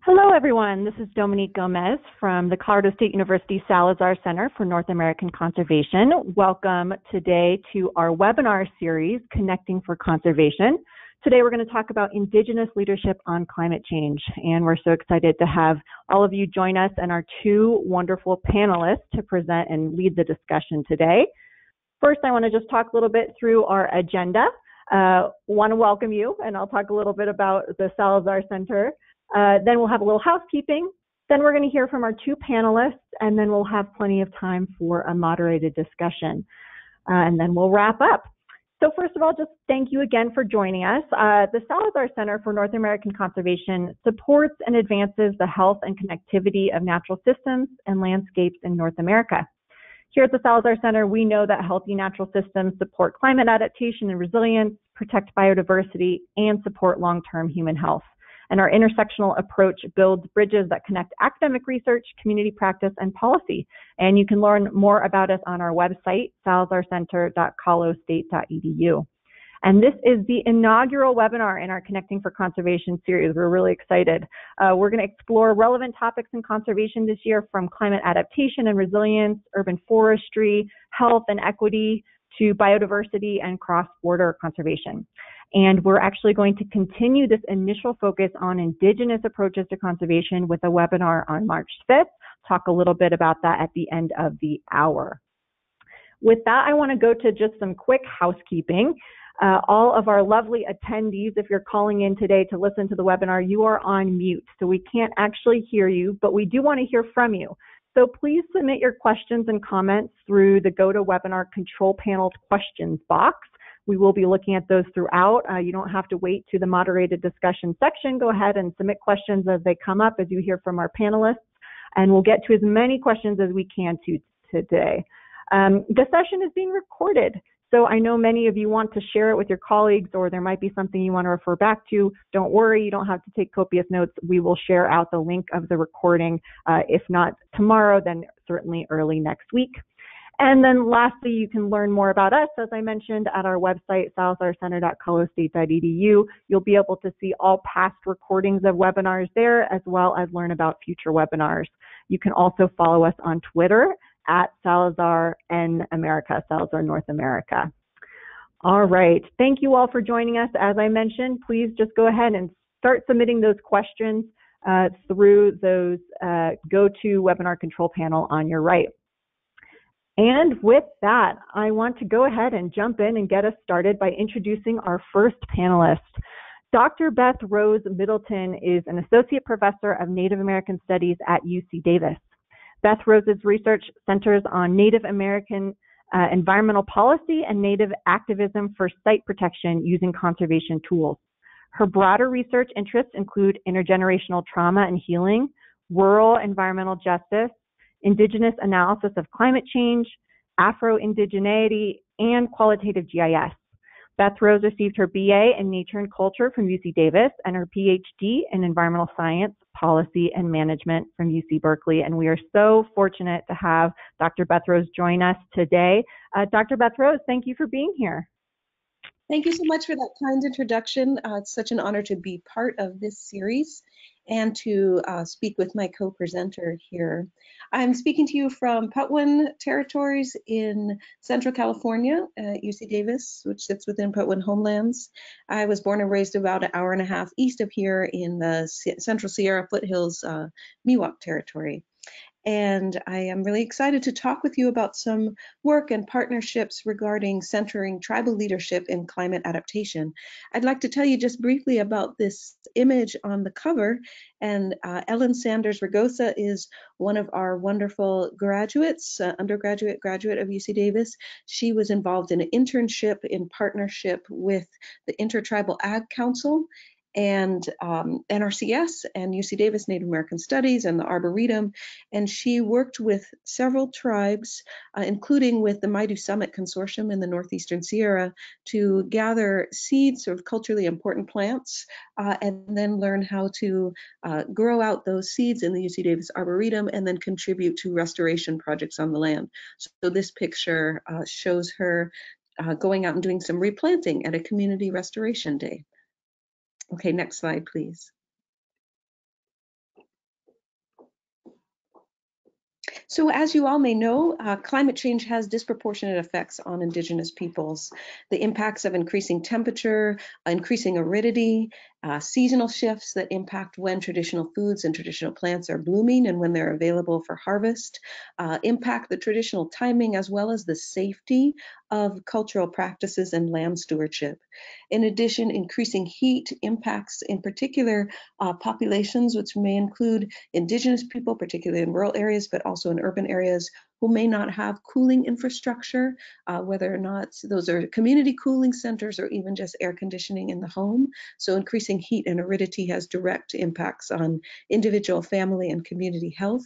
Hello, everyone. This is Dominique Gomez from the Colorado State University Salazar Center for North American Conservation. Welcome today to our webinar series, Connecting for Conservation. Today we're going to talk about Indigenous leadership on climate change, and we're so excited to have all of you join us and our two wonderful panelists to present and lead the discussion today. First, I want to just talk a little bit through our agenda. Uh, want to welcome you, and I'll talk a little bit about the Salazar Center. Uh, then we'll have a little housekeeping. Then we're going to hear from our two panelists, and then we'll have plenty of time for a moderated discussion. Uh, and then we'll wrap up. So first of all, just thank you again for joining us. Uh, the Salazar Center for North American Conservation supports and advances the health and connectivity of natural systems and landscapes in North America. Here at the Salazar Center, we know that healthy natural systems support climate adaptation and resilience, protect biodiversity, and support long-term human health. And our intersectional approach builds bridges that connect academic research, community practice, and policy. And you can learn more about us on our website, salazarcenter.colostate.edu. And this is the inaugural webinar in our Connecting for Conservation series. We're really excited. Uh, we're going to explore relevant topics in conservation this year from climate adaptation and resilience, urban forestry, health and equity, to biodiversity and cross-border conservation. And we're actually going to continue this initial focus on indigenous approaches to conservation with a webinar on March 5th. Talk a little bit about that at the end of the hour. With that, I want to go to just some quick housekeeping. Uh, all of our lovely attendees, if you're calling in today to listen to the webinar, you are on mute, so we can't actually hear you, but we do want to hear from you. So please submit your questions and comments through the GoToWebinar control panel questions box. We will be looking at those throughout. Uh, you don't have to wait to the moderated discussion section. Go ahead and submit questions as they come up as you hear from our panelists, and we'll get to as many questions as we can to today. Um, the session is being recorded. So I know many of you want to share it with your colleagues or there might be something you want to refer back to. Don't worry, you don't have to take copious notes. We will share out the link of the recording, uh, if not tomorrow, then certainly early next week. And then lastly, you can learn more about us, as I mentioned, at our website, salazarcenter.colostate.edu. You'll be able to see all past recordings of webinars there, as well as learn about future webinars. You can also follow us on Twitter at Salazar N America, Salazar North America. All right. Thank you all for joining us. As I mentioned, please just go ahead and start submitting those questions uh, through those uh, webinar control panel on your right. And with that, I want to go ahead and jump in and get us started by introducing our first panelist. Dr. Beth Rose Middleton is an associate professor of Native American Studies at UC Davis. Beth Rose's research centers on Native American uh, environmental policy and Native activism for site protection using conservation tools. Her broader research interests include intergenerational trauma and healing, rural environmental justice, indigenous analysis of climate change, Afro-indigeneity, and qualitative GIS. Beth Rose received her BA in Nature and Culture from UC Davis and her PhD in Environmental Science, Policy, and Management from UC Berkeley. And we are so fortunate to have Dr. Beth Rose join us today. Uh, Dr. Beth Rose, thank you for being here. Thank you so much for that kind introduction. Uh, it's such an honor to be part of this series and to uh, speak with my co-presenter here. I'm speaking to you from Patwin territories in Central California at UC Davis, which sits within Patwin Homelands. I was born and raised about an hour and a half east of here in the Central Sierra Foothills uh, Miwok territory and I am really excited to talk with you about some work and partnerships regarding centering tribal leadership in climate adaptation. I'd like to tell you just briefly about this image on the cover, and uh, Ellen Sanders Ragosa is one of our wonderful graduates, uh, undergraduate graduate of UC Davis. She was involved in an internship in partnership with the Intertribal Ag Council and um, NRCS and UC Davis Native American Studies and the Arboretum. And she worked with several tribes, uh, including with the Maidu Summit Consortium in the Northeastern Sierra, to gather seeds of culturally important plants uh, and then learn how to uh, grow out those seeds in the UC Davis Arboretum and then contribute to restoration projects on the land. So this picture uh, shows her uh, going out and doing some replanting at a community restoration day. Okay, next slide, please. So as you all may know, uh, climate change has disproportionate effects on Indigenous peoples. The impacts of increasing temperature, increasing aridity, uh, seasonal shifts that impact when traditional foods and traditional plants are blooming and when they're available for harvest, uh, impact the traditional timing as well as the safety of cultural practices and land stewardship. In addition, increasing heat impacts in particular uh, populations, which may include indigenous people, particularly in rural areas, but also in urban areas who may not have cooling infrastructure, uh, whether or not those are community cooling centers or even just air conditioning in the home. So increasing heat and aridity has direct impacts on individual, family, and community health.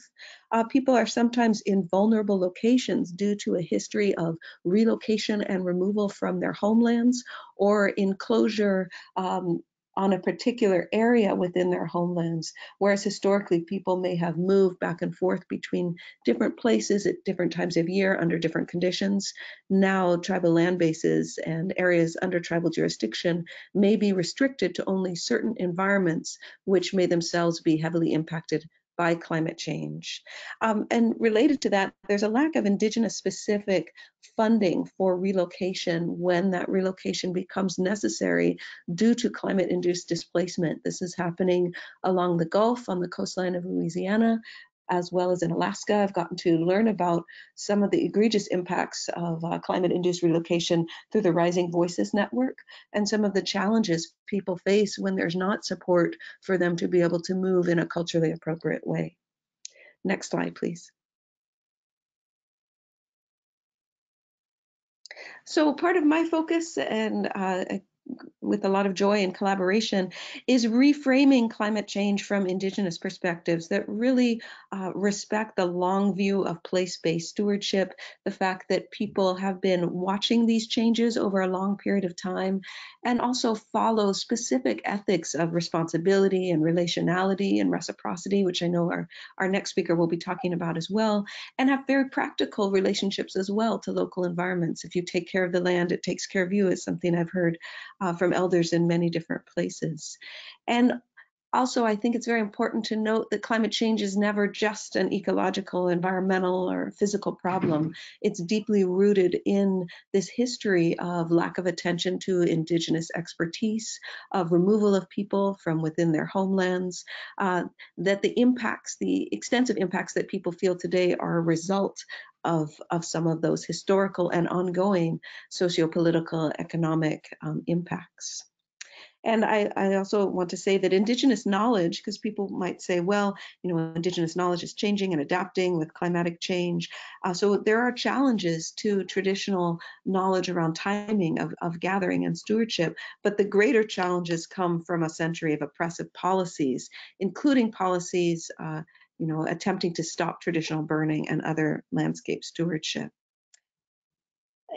Uh, people are sometimes in vulnerable locations due to a history of relocation and removal from their homelands or enclosure um, on a particular area within their homelands, whereas historically people may have moved back and forth between different places at different times of year under different conditions. Now tribal land bases and areas under tribal jurisdiction may be restricted to only certain environments which may themselves be heavily impacted by climate change. Um, and related to that, there's a lack of Indigenous specific funding for relocation when that relocation becomes necessary due to climate induced displacement. This is happening along the Gulf on the coastline of Louisiana as well as in Alaska. I've gotten to learn about some of the egregious impacts of uh, climate induced relocation through the Rising Voices Network and some of the challenges people face when there's not support for them to be able to move in a culturally appropriate way. Next slide, please. So part of my focus and uh, with a lot of joy and collaboration is reframing climate change from indigenous perspectives that really uh, respect the long view of place-based stewardship the fact that people have been watching these changes over a long period of time and also follow specific ethics of responsibility and relationality and reciprocity which i know our, our next speaker will be talking about as well and have very practical relationships as well to local environments. If you take care of the land it takes care of you is something i've heard uh, from elders in many different places. And also, I think it's very important to note that climate change is never just an ecological, environmental, or physical problem. It's deeply rooted in this history of lack of attention to indigenous expertise, of removal of people from within their homelands, uh, that the impacts, the extensive impacts that people feel today are a result of, of some of those historical and ongoing socio-political economic um, impacts. And I, I, also want to say that Indigenous knowledge, because people might say, well, you know, Indigenous knowledge is changing and adapting with climatic change. Uh, so there are challenges to traditional knowledge around timing of, of gathering and stewardship, but the greater challenges come from a century of oppressive policies, including policies uh, you know, attempting to stop traditional burning and other landscape stewardship.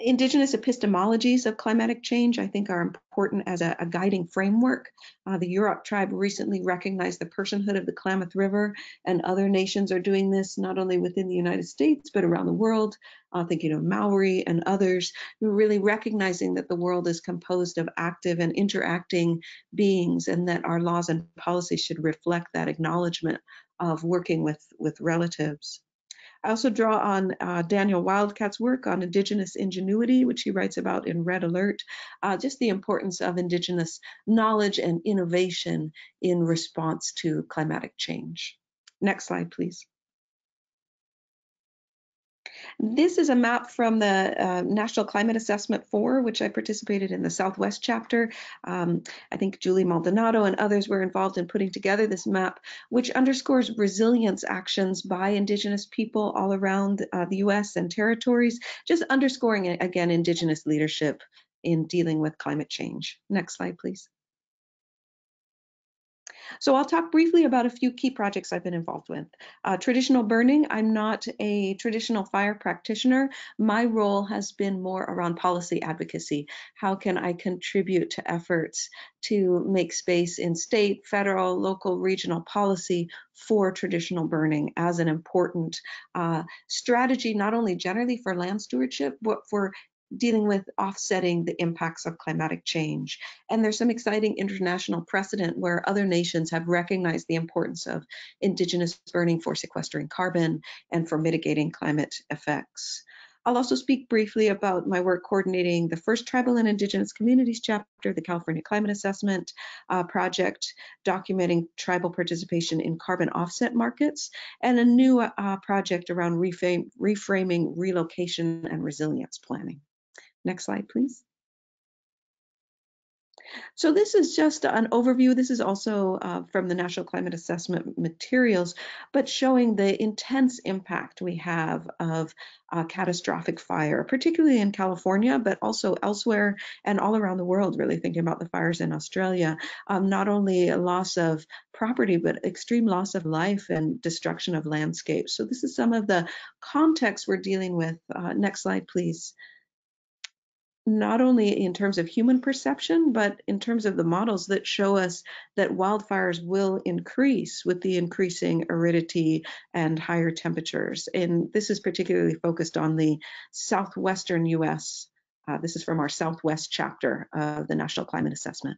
Indigenous epistemologies of climatic change, I think, are important as a, a guiding framework. Uh, the Yurok tribe recently recognized the personhood of the Klamath River, and other nations are doing this not only within the United States, but around the world. Uh, thinking of Maori and others, who really recognizing that the world is composed of active and interacting beings, and that our laws and policies should reflect that acknowledgement of working with, with relatives. I also draw on uh, Daniel Wildcat's work on Indigenous ingenuity, which he writes about in Red Alert, uh, just the importance of Indigenous knowledge and innovation in response to climatic change. Next slide, please. This is a map from the uh, National Climate Assessment 4, which I participated in the Southwest chapter. Um, I think Julie Maldonado and others were involved in putting together this map, which underscores resilience actions by Indigenous people all around uh, the US and territories, just underscoring, again, Indigenous leadership in dealing with climate change. Next slide, please. So I'll talk briefly about a few key projects I've been involved with. Uh, traditional burning, I'm not a traditional fire practitioner. My role has been more around policy advocacy. How can I contribute to efforts to make space in state, federal, local, regional policy for traditional burning as an important uh, strategy, not only generally for land stewardship, but for dealing with offsetting the impacts of climatic change. And there's some exciting international precedent where other nations have recognized the importance of indigenous burning for sequestering carbon and for mitigating climate effects. I'll also speak briefly about my work coordinating the first Tribal and Indigenous Communities chapter, the California Climate Assessment uh, Project, documenting tribal participation in carbon offset markets, and a new uh, project around reframe, reframing relocation and resilience planning. Next slide, please. So this is just an overview. This is also uh, from the National Climate Assessment materials, but showing the intense impact we have of uh, catastrophic fire, particularly in California, but also elsewhere and all around the world, really thinking about the fires in Australia. Um, not only a loss of property, but extreme loss of life and destruction of landscapes. So this is some of the context we're dealing with. Uh, next slide, please not only in terms of human perception, but in terms of the models that show us that wildfires will increase with the increasing aridity and higher temperatures. And this is particularly focused on the southwestern US. Uh, this is from our Southwest chapter of the National Climate Assessment.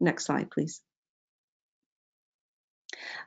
Next slide, please.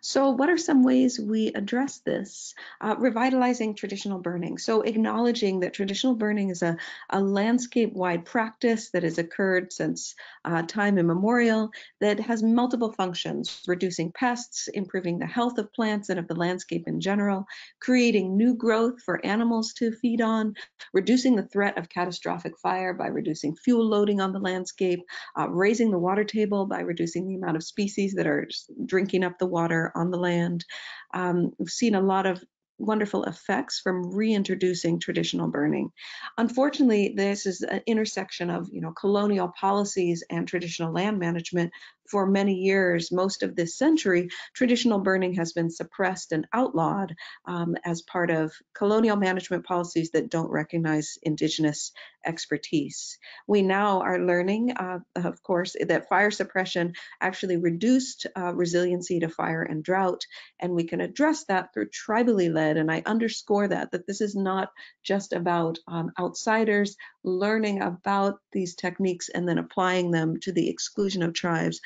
So what are some ways we address this? Uh, revitalizing traditional burning. So acknowledging that traditional burning is a, a landscape-wide practice that has occurred since uh, time immemorial that has multiple functions, reducing pests, improving the health of plants and of the landscape in general, creating new growth for animals to feed on, reducing the threat of catastrophic fire by reducing fuel loading on the landscape, uh, raising the water table by reducing the amount of species that are drinking up the water on the land. Um, we've seen a lot of wonderful effects from reintroducing traditional burning. Unfortunately, this is an intersection of you know colonial policies and traditional land management for many years, most of this century, traditional burning has been suppressed and outlawed um, as part of colonial management policies that don't recognize indigenous expertise. We now are learning, uh, of course, that fire suppression actually reduced uh, resiliency to fire and drought, and we can address that through tribally led. And I underscore that, that this is not just about um, outsiders learning about these techniques and then applying them to the exclusion of tribes,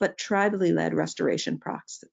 but tribally led restoration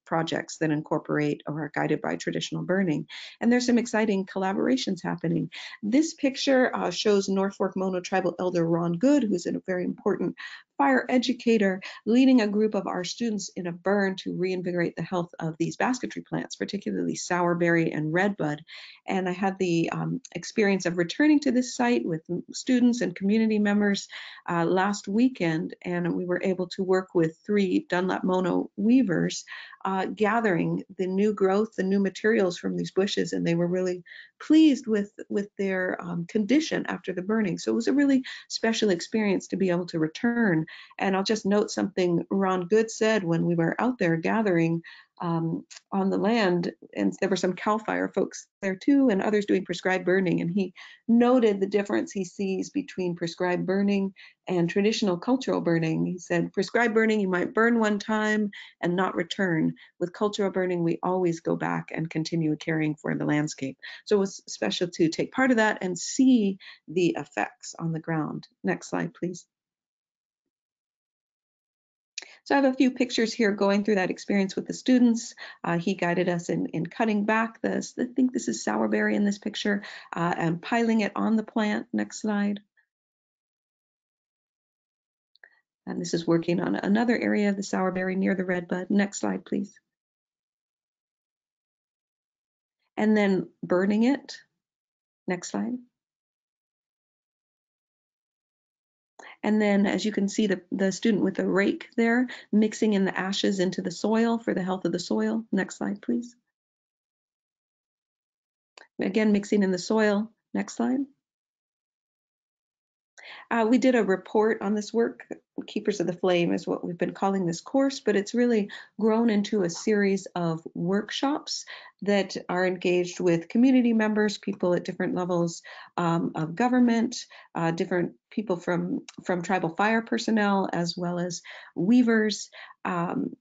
projects that incorporate or are guided by traditional burning. And there's some exciting collaborations happening. This picture uh, shows Fork Mono tribal elder Ron Goode, who's a very important fire educator leading a group of our students in a burn to reinvigorate the health of these basketry plants, particularly sourberry and redbud. And I had the um, experience of returning to this site with students and community members uh, last weekend, and we were able to work with three Dunlap Mono weavers uh, gathering the new growth, the new materials from these bushes, and they were really pleased with with their um, condition after the burning. So it was a really special experience to be able to return. And I'll just note something Ron Goode said when we were out there gathering um, on the land, and there were some CAL FIRE folks there too, and others doing prescribed burning. And he noted the difference he sees between prescribed burning and traditional cultural burning. He said, prescribed burning, you might burn one time and not return. With cultural burning, we always go back and continue caring for the landscape. So it was special to take part of that and see the effects on the ground. Next slide, please. So I have a few pictures here going through that experience with the students. Uh, he guided us in, in cutting back this, I think this is sourberry in this picture, uh, and piling it on the plant. Next slide. And this is working on another area of the sourberry near the red bud. Next slide, please. And then burning it. Next slide. And then as you can see the, the student with the rake there, mixing in the ashes into the soil for the health of the soil. Next slide, please. Again, mixing in the soil. Next slide. Uh, we did a report on this work. Keepers of the Flame is what we've been calling this course, but it's really grown into a series of workshops that are engaged with community members, people at different levels um, of government, uh, different people from, from tribal fire personnel, as well as weavers, um,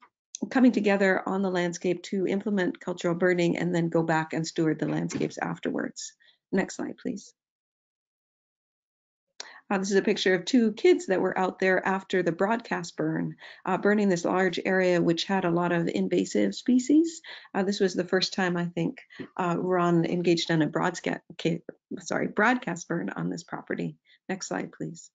coming together on the landscape to implement cultural burning and then go back and steward the landscapes afterwards. Next slide, please. Uh, this is a picture of two kids that were out there after the broadcast burn, uh, burning this large area which had a lot of invasive species. Uh, this was the first time I think uh, Ron engaged in a broadcast, sorry, broadcast burn on this property. Next slide, please.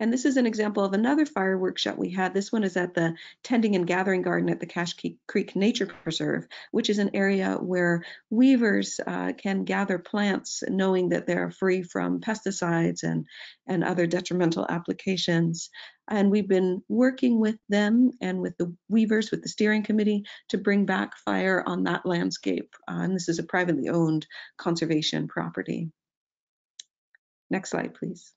And this is an example of another fire workshop we had. This one is at the Tending and Gathering Garden at the Cache Creek Nature Preserve, which is an area where weavers uh, can gather plants knowing that they're free from pesticides and, and other detrimental applications. And we've been working with them and with the weavers, with the steering committee to bring back fire on that landscape. Uh, and this is a privately owned conservation property. Next slide, please.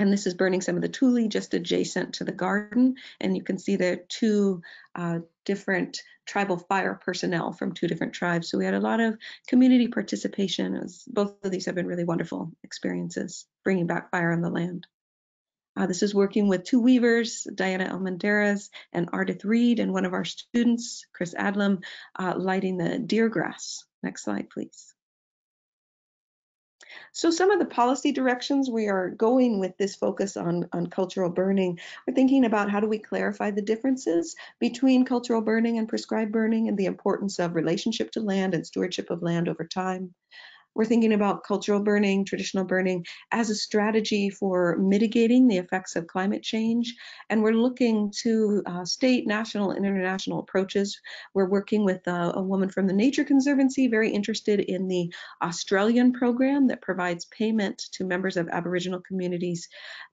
And this is burning some of the tule just adjacent to the garden. And you can see there are two uh, different tribal fire personnel from two different tribes. So we had a lot of community participation. Both of these have been really wonderful experiences, bringing back fire on the land. Uh, this is working with two weavers, Diana Almendarez and Ardith Reed, and one of our students, Chris Adlam, uh, lighting the deer grass. Next slide, please. So some of the policy directions we are going with this focus on, on cultural burning, we're thinking about how do we clarify the differences between cultural burning and prescribed burning and the importance of relationship to land and stewardship of land over time. We're thinking about cultural burning, traditional burning as a strategy for mitigating the effects of climate change. And we're looking to uh, state, national, and international approaches. We're working with uh, a woman from the Nature Conservancy, very interested in the Australian program that provides payment to members of Aboriginal communities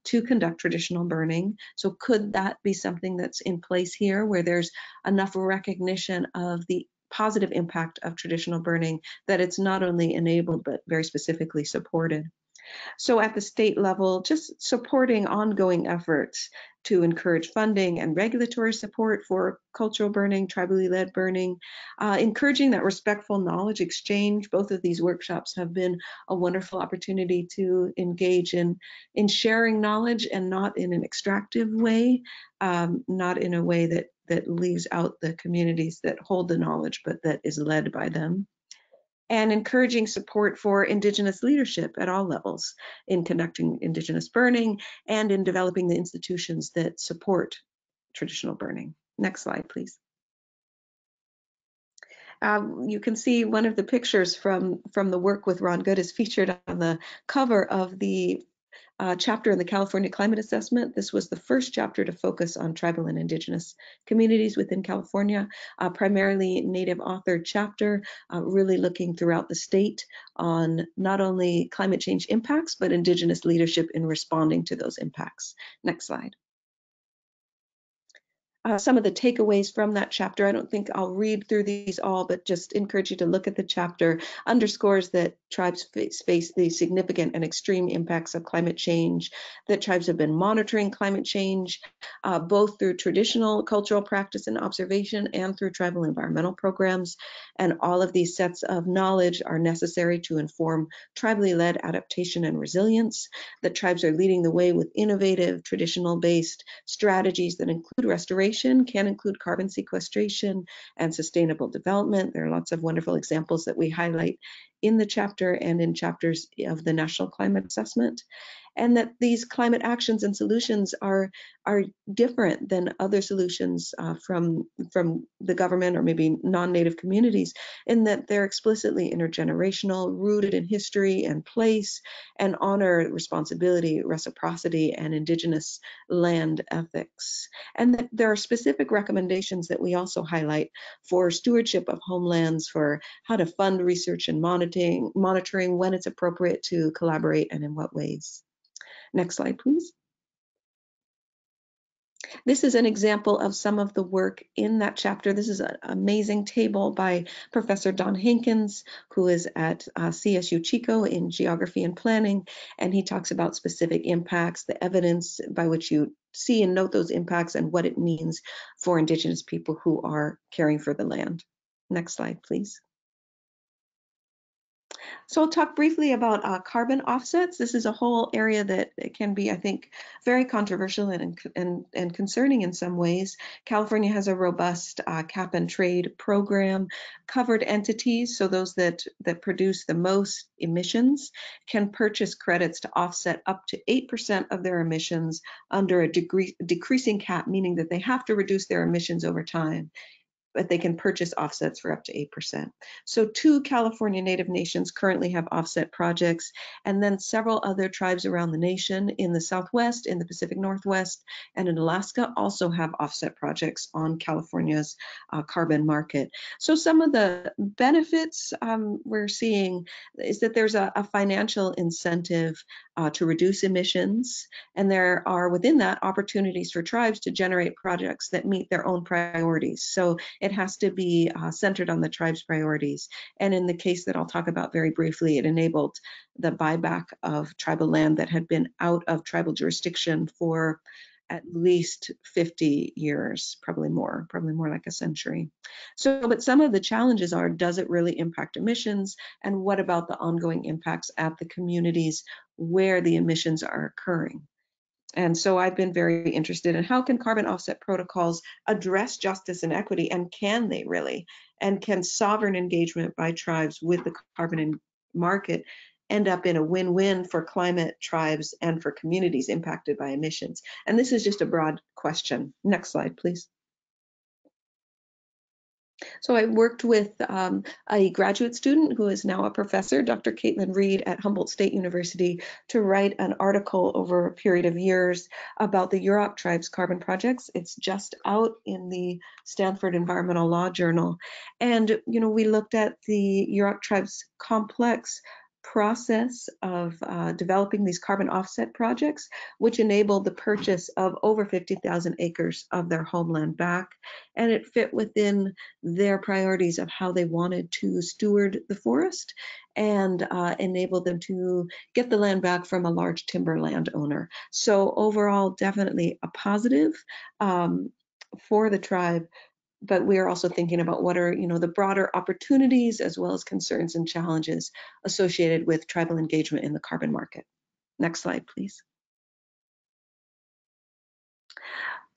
to conduct traditional burning. So could that be something that's in place here where there's enough recognition of the positive impact of traditional burning that it's not only enabled but very specifically supported. So at the state level, just supporting ongoing efforts to encourage funding and regulatory support for cultural burning, tribally led burning, uh, encouraging that respectful knowledge exchange. Both of these workshops have been a wonderful opportunity to engage in, in sharing knowledge and not in an extractive way, um, not in a way that that leaves out the communities that hold the knowledge, but that is led by them. And encouraging support for Indigenous leadership at all levels in conducting Indigenous burning and in developing the institutions that support traditional burning. Next slide, please. Um, you can see one of the pictures from, from the work with Ron Goode is featured on the cover of the uh, chapter in the California Climate Assessment. This was the first chapter to focus on tribal and indigenous communities within California, uh, primarily native authored chapter, uh, really looking throughout the state on not only climate change impacts, but indigenous leadership in responding to those impacts. Next slide uh, some of the takeaways from that chapter. I don't think I'll read through these all, but just encourage you to look at the chapter. Underscores that tribes face, face the significant and extreme impacts of climate change, that tribes have been monitoring climate change, uh, both through traditional cultural practice and observation and through tribal environmental programs. And all of these sets of knowledge are necessary to inform tribally led adaptation and resilience, that tribes are leading the way with innovative, traditional based strategies that include restoration can include carbon sequestration and sustainable development. There are lots of wonderful examples that we highlight in the chapter and in chapters of the National Climate Assessment and that these climate actions and solutions are are different than other solutions uh, from from the government or maybe non-native communities in that they're explicitly intergenerational rooted in history and place and honor responsibility reciprocity and indigenous land ethics. And that there are specific recommendations that we also highlight for stewardship of homelands for how to fund research and monitoring monitoring when it's appropriate to collaborate and in what ways Next slide, please. This is an example of some of the work in that chapter. This is an amazing table by Professor Don Hankins, who is at uh, CSU Chico in geography and planning, and he talks about specific impacts, the evidence by which you see and note those impacts, and what it means for Indigenous people who are caring for the land. Next slide, please. So I'll talk briefly about uh, carbon offsets. This is a whole area that can be, I think, very controversial and, and, and concerning in some ways. California has a robust uh, cap and trade program. Covered entities, so those that, that produce the most emissions, can purchase credits to offset up to 8% of their emissions under a decreasing cap, meaning that they have to reduce their emissions over time but they can purchase offsets for up to 8%. So two California Native nations currently have offset projects, and then several other tribes around the nation in the Southwest, in the Pacific Northwest, and in Alaska also have offset projects on California's uh, carbon market. So some of the benefits um, we're seeing is that there's a, a financial incentive uh, to reduce emissions, and there are within that opportunities for tribes to generate projects that meet their own priorities. So it has to be uh, centered on the tribe's priorities. And in the case that I'll talk about very briefly, it enabled the buyback of tribal land that had been out of tribal jurisdiction for at least 50 years, probably more, probably more like a century. So, but some of the challenges are, does it really impact emissions? And what about the ongoing impacts at the communities where the emissions are occurring? And so I've been very interested in how can carbon offset protocols address justice and equity, and can they really? And can sovereign engagement by tribes with the carbon market end up in a win-win for climate tribes and for communities impacted by emissions? And this is just a broad question. Next slide, please. So I worked with um, a graduate student who is now a professor, Dr. Kaitlin Reed at Humboldt State University, to write an article over a period of years about the Yurok tribe's carbon projects. It's just out in the Stanford Environmental Law Journal. And, you know, we looked at the Yurok tribe's complex process of uh, developing these carbon offset projects, which enabled the purchase of over 50,000 acres of their homeland back. And it fit within their priorities of how they wanted to steward the forest and uh, enable them to get the land back from a large timber landowner. So overall, definitely a positive um, for the tribe but we are also thinking about what are you know the broader opportunities as well as concerns and challenges associated with tribal engagement in the carbon market. Next slide, please.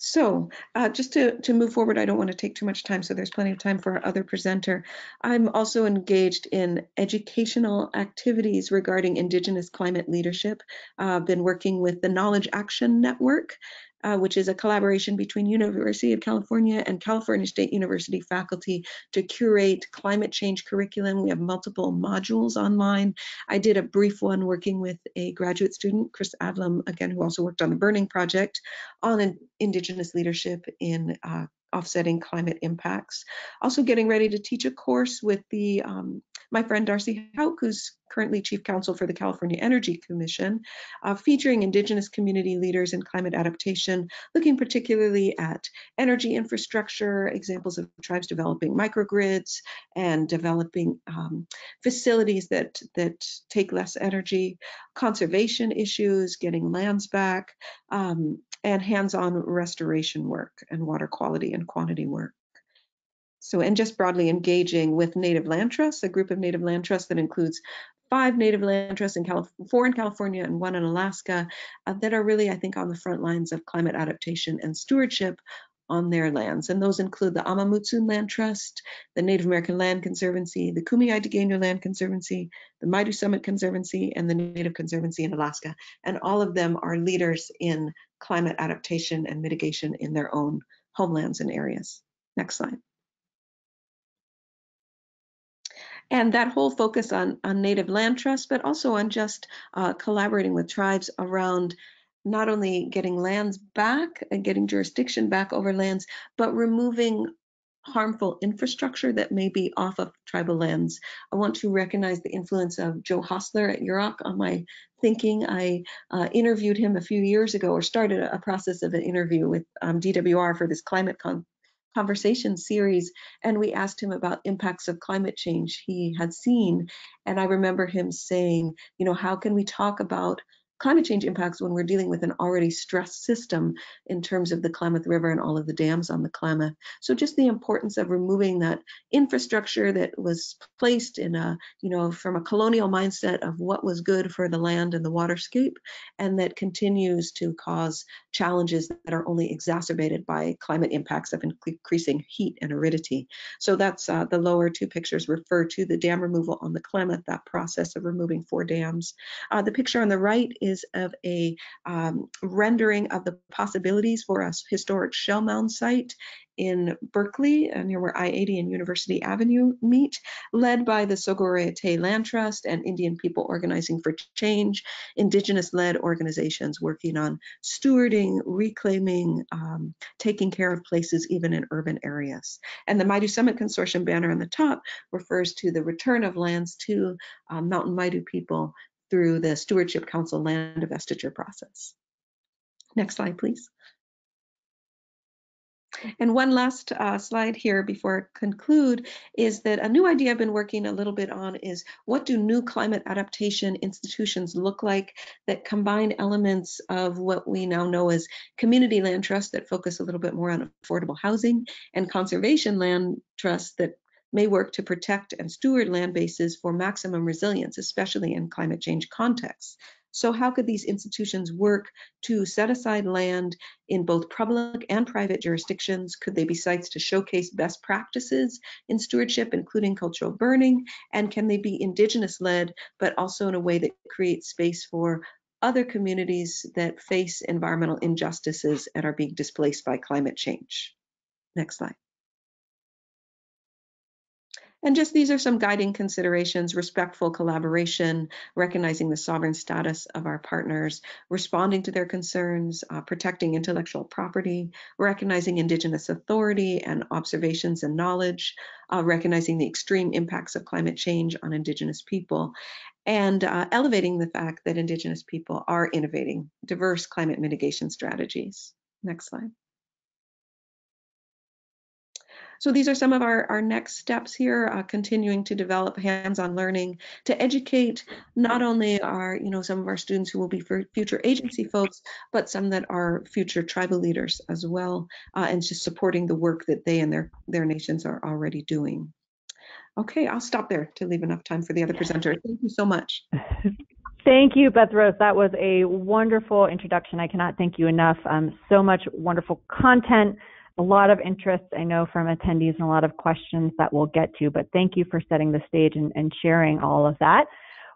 So uh, just to, to move forward, I don't want to take too much time, so there's plenty of time for our other presenter. I'm also engaged in educational activities regarding Indigenous climate leadership. I've uh, been working with the Knowledge Action Network, uh, which is a collaboration between University of California and California State University faculty to curate climate change curriculum. We have multiple modules online. I did a brief one working with a graduate student, Chris Adlam, again, who also worked on the Burning Project, on Indigenous leadership in uh, offsetting climate impacts. Also getting ready to teach a course with the um, my friend Darcy Houck, who's currently Chief Counsel for the California Energy Commission, uh, featuring Indigenous community leaders in climate adaptation, looking particularly at energy infrastructure, examples of tribes developing microgrids and developing um, facilities that, that take less energy, conservation issues, getting lands back, um, and hands-on restoration work and water quality and quantity work. So, and just broadly engaging with Native Land Trusts, a group of Native Land Trusts that includes five Native Land Trusts in California, four in California and one in Alaska, uh, that are really, I think, on the front lines of climate adaptation and stewardship on their lands. And those include the Amah Mutsun Land Trust, the Native American Land Conservancy, the Kumeyaay Diegueño Land Conservancy, the Maidu Summit Conservancy, and the Native Conservancy in Alaska. And all of them are leaders in climate adaptation and mitigation in their own homelands and areas. Next slide. And that whole focus on, on native land trust, but also on just uh, collaborating with tribes around not only getting lands back and getting jurisdiction back over lands, but removing harmful infrastructure that may be off of tribal lands. I want to recognize the influence of Joe Hostler at Yurok on my thinking. I uh, interviewed him a few years ago or started a process of an interview with um, DWR for this climate con conversation series and we asked him about impacts of climate change he had seen. And i remember him saying you know how can we talk about climate change impacts when we're dealing with an already stressed system in terms of the Klamath River and all of the dams on the Klamath. So just the importance of removing that infrastructure that was placed in a, you know, from a colonial mindset of what was good for the land and the waterscape, and that continues to cause challenges that are only exacerbated by climate impacts of increasing heat and aridity. So that's uh, the lower two pictures refer to the dam removal on the Klamath, that process of removing four dams. Uh, the picture on the right of a um, rendering of the possibilities for a historic shell mound site in Berkeley, uh, near where I-80 and University Avenue meet, led by the Sogorea Te Land Trust and Indian People Organizing for Change, indigenous-led organizations working on stewarding, reclaiming, um, taking care of places even in urban areas. And the Maidu Summit Consortium banner on the top refers to the return of lands to um, Mountain Maidu people through the Stewardship Council land divestiture process. Next slide, please. And one last uh, slide here before I conclude is that a new idea I've been working a little bit on is what do new climate adaptation institutions look like that combine elements of what we now know as community land trusts that focus a little bit more on affordable housing and conservation land trusts that may work to protect and steward land bases for maximum resilience, especially in climate change contexts. So how could these institutions work to set aside land in both public and private jurisdictions? Could they be sites to showcase best practices in stewardship, including cultural burning? And can they be indigenous led, but also in a way that creates space for other communities that face environmental injustices and are being displaced by climate change? Next slide. And just these are some guiding considerations, respectful collaboration, recognizing the sovereign status of our partners, responding to their concerns, uh, protecting intellectual property, recognizing Indigenous authority and observations and knowledge, uh, recognizing the extreme impacts of climate change on Indigenous people, and uh, elevating the fact that Indigenous people are innovating diverse climate mitigation strategies. Next slide. So these are some of our, our next steps here, uh, continuing to develop hands-on learning to educate not only our, you know, some of our students who will be future agency folks, but some that are future tribal leaders as well, uh, and just supporting the work that they and their, their nations are already doing. Okay, I'll stop there to leave enough time for the other presenter. Thank you so much. Thank you, Beth Rose. That was a wonderful introduction. I cannot thank you enough. Um, so much wonderful content a lot of interest, I know, from attendees and a lot of questions that we'll get to, but thank you for setting the stage and, and sharing all of that.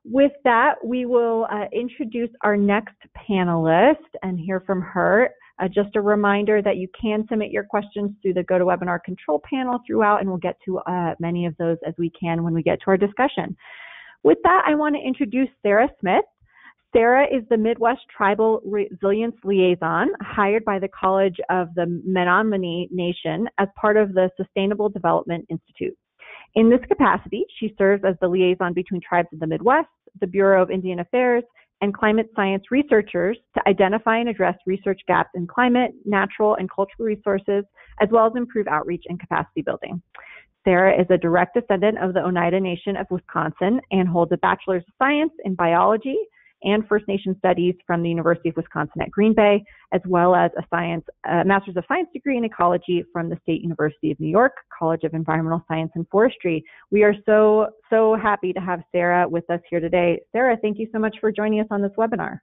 With that, we will uh, introduce our next panelist and hear from her. Uh, just a reminder that you can submit your questions through the GoToWebinar control panel throughout, and we'll get to uh, many of those as we can when we get to our discussion. With that, I want to introduce Sara Smith. Sara is the Midwest Tribal Resilience Liaison hired by the College of the Menominee Nation as part of the Sustainable Development Institute. In this capacity, she serves as the liaison between tribes of the Midwest, the Bureau of Indian Affairs, and climate science researchers to identify and address research gaps in climate, natural, and cultural resources, as well as improve outreach and capacity building. Sara is a direct descendant of the Oneida Nation of Wisconsin and holds a Bachelor's of Science in Biology and First Nation Studies from the University of Wisconsin at Green Bay, as well as a science, a Master's of Science degree in ecology from the State University of New York College of Environmental Science and Forestry. We are so, so happy to have Sara with us here today. Sara, thank you so much for joining us on this webinar.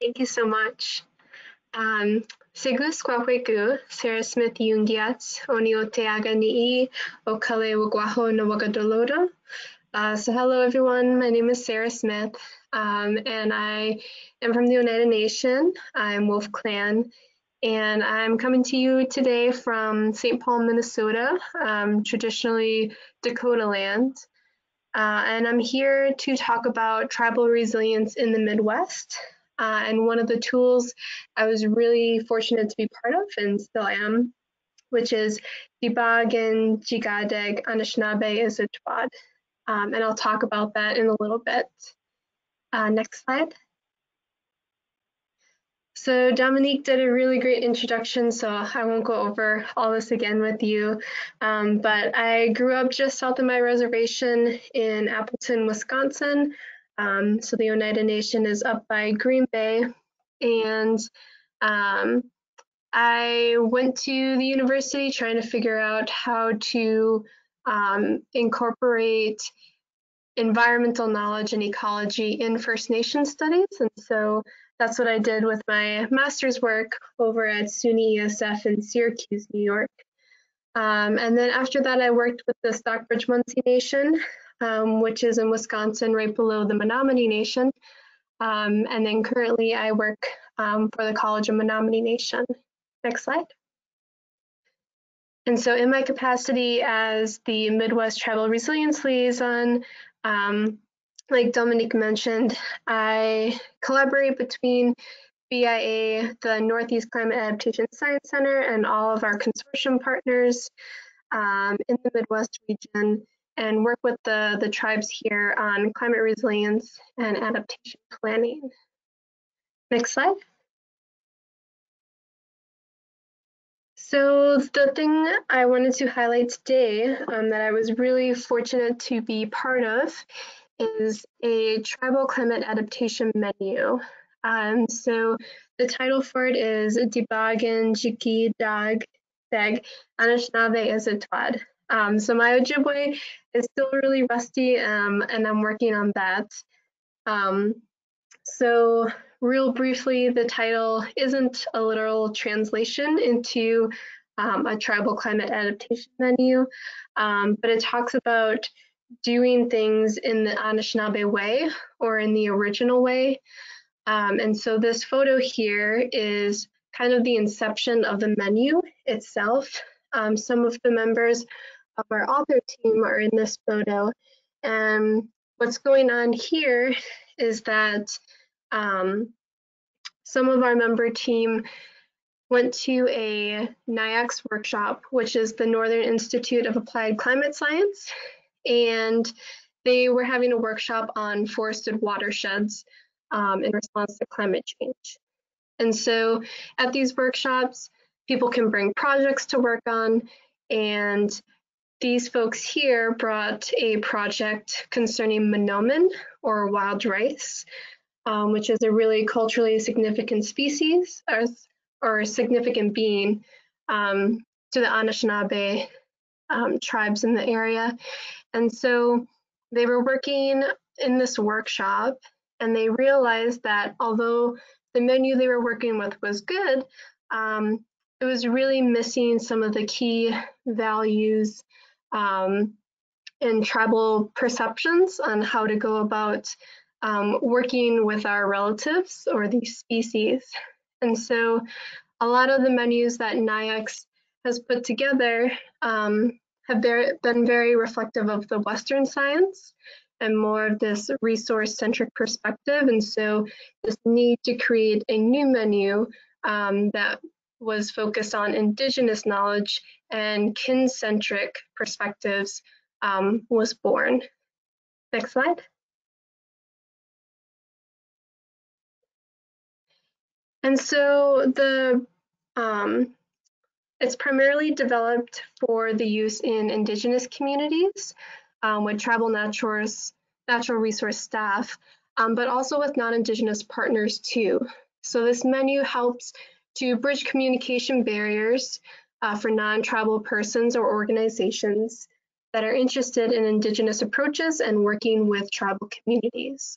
Thank you so much. Um, Kwahweku, Sara Smith Yungiat, Onio Teagani'i, Okale Wagwaho Nawagadolodo. Uh, so hello everyone, my name is Sara Smith um, and I am from the Oneida Nation. I'm Wolf Clan and I'm coming to you today from St. Paul, Minnesota, um, traditionally Dakota land. Uh, and I'm here to talk about tribal resilience in the Midwest. Uh, and one of the tools I was really fortunate to be part of and still am, which is Dibagan Jigadeg Anishinaabe Izutwad. Um, and I'll talk about that in a little bit. Uh, next slide. So Dominique did a really great introduction, so I won't go over all this again with you. Um, but I grew up just south of my reservation in Appleton, Wisconsin. Um, so the Oneida Nation is up by Green Bay. And um, I went to the university trying to figure out how to um, incorporate environmental knowledge and ecology in First Nation studies. And so that's what I did with my master's work over at SUNY ESF in Syracuse, New York. Um, and then after that, I worked with the Stockbridge Munsee Nation, um, which is in Wisconsin, right below the Menominee Nation. Um, and then currently I work um, for the College of Menominee Nation. Next slide. And so in my capacity as the Midwest Tribal Resilience Liaison, um, like Dominique mentioned, I collaborate between BIA, the Northeast Climate Adaptation Science Center, and all of our consortium partners um, in the Midwest region and work with the, the tribes here on climate resilience and adaptation planning. Next slide. So the thing I wanted to highlight today um, that I was really fortunate to be part of is a tribal climate adaptation menu. Um, so the title for it is Dibaginjigaadeg Dag Anishinaabe Ezhitwaad. Um, so my Ojibwe is still really rusty um, and I'm working on that. Um, so real briefly, the title isn't a literal translation into um, a tribal climate adaptation menu, um, but it talks about doing things in the Anishinaabe way or in the original way. Um, and so this photo here is kind of the inception of the menu itself. Um, some of the members of our author team are in this photo. And what's going on here is that um, some of our member team went to a NIACS workshop, which is the Northern Institute of Applied Climate Science, and they were having a workshop on forested watersheds um, in response to climate change. And so at these workshops, people can bring projects to work on, and these folks here brought a project concerning Mahnomen or wild rice, um, which is a really culturally significant species or, or significant being um, to the Anishinaabe um, tribes in the area. And so they were working in this workshop and they realized that although the menu they were working with was good, um, it was really missing some of the key values um, and tribal perceptions on how to go about um, working with our relatives or these species. And so a lot of the menus that NIACS has put together um, have been very reflective of the Western science and more of this resource-centric perspective. And so this need to create a new menu um, that was focused on indigenous knowledge and kin-centric perspectives um, was born. Next slide. And so the um, it's primarily developed for the use in indigenous communities um, with tribal naturals, natural resource staff, um, but also with non-indigenous partners too. So this menu helps to bridge communication barriers uh, for non-tribal persons or organizations that are interested in indigenous approaches and working with tribal communities.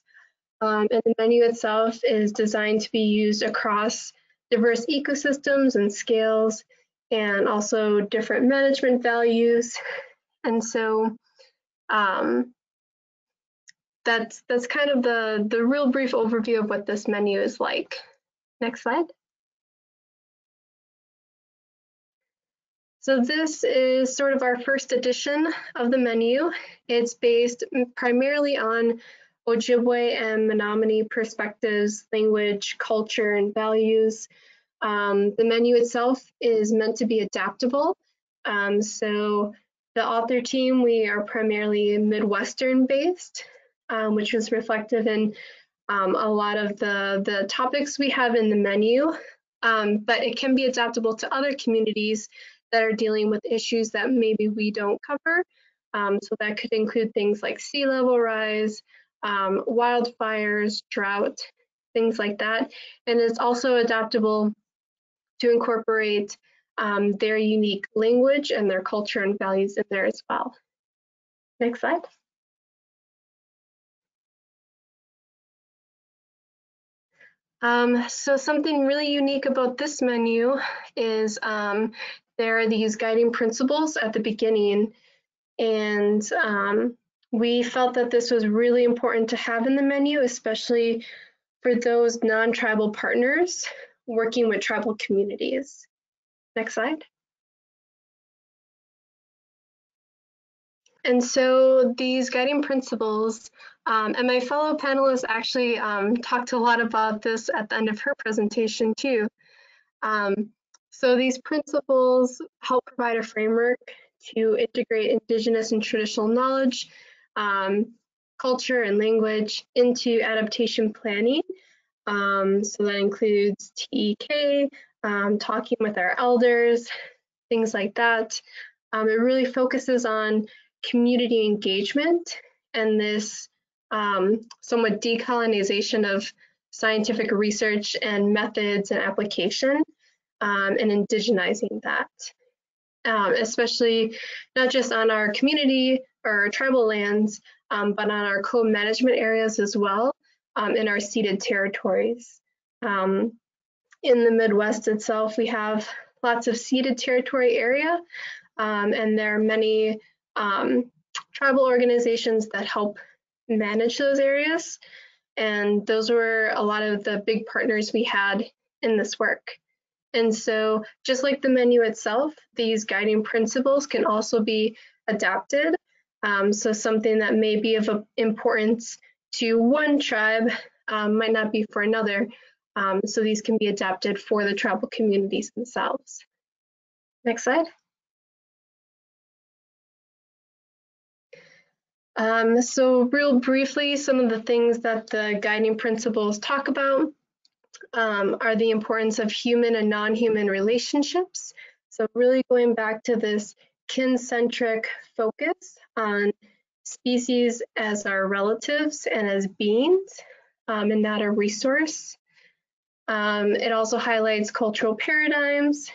Um, and the menu itself is designed to be used across diverse ecosystems and scales and also different management values. And so um, that's that's kind of the, the real brief overview of what this menu is like. Next slide. So this is sort of our first edition of the menu. It's based primarily on Ojibwe and Menominee perspectives, language, culture, and values. Um, the menu itself is meant to be adaptable. Um, so the author team, we are primarily Midwestern based, um, which was reflective in um, a lot of the, the topics we have in the menu, um, but it can be adaptable to other communities that are dealing with issues that maybe we don't cover. Um, so that could include things like sea level rise, um, wildfires, drought, things like that. And it's also adaptable to incorporate um, their unique language and their culture and values in there as well. Next slide. Um, so something really unique about this menu is um, there are these guiding principles at the beginning and um, we felt that this was really important to have in the menu, especially for those non-tribal partners working with tribal communities. Next slide. And so these guiding principles, um, and my fellow panelists actually um, talked a lot about this at the end of her presentation too. Um, so these principles help provide a framework to integrate indigenous and traditional knowledge, um, culture and language into adaptation planning. Um, so that includes TEK, um, talking with our elders, things like that. it really focuses on community engagement and this um, somewhat decolonization of scientific research and methods and application um, and indigenizing that, um, especially not just on our community or tribal lands, um, but on our co-management areas as well um, in our ceded territories. Um, in the Midwest itself, we have lots of ceded territory area, and there are many um, tribal organizations that help manage those areas. And those were a lot of the big partners we had in this work. And so just like the menu itself, these guiding principles can also be adapted. Um, so something that may be of importance to one tribe um, might not be for another. Um, so these can be adapted for the tribal communities themselves. Next slide. Um, so real briefly, some of the things that the guiding principles talk about um, are the importance of human and non-human relationships. So really going back to this kin-centric focus on species as our relatives and as beings um, and not a resource. Um, it also highlights cultural paradigms,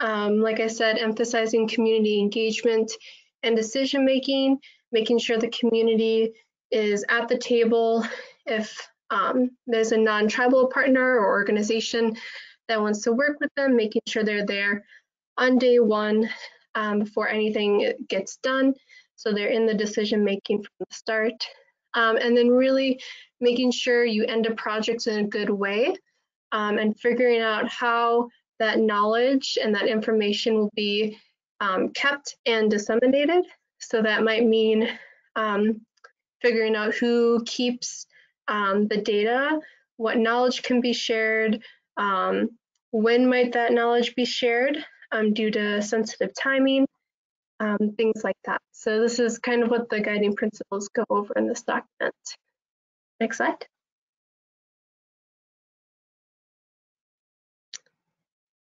um, like I said, emphasizing community engagement and decision making making sure the community is at the table if um, there's a non-tribal partner or organization that wants to work with them, making sure they're there on day one um, before anything gets done. So they're in the decision making from the start. Um, and then really making sure you end a project in a good way um, and figuring out how that knowledge and that information will be um, kept and disseminated so that might mean um, figuring out who keeps um, the data, what knowledge can be shared, um, when might that knowledge be shared due to sensitive timing, um, things like that. So this is kind of what the guiding principles go over in this document. Next slide.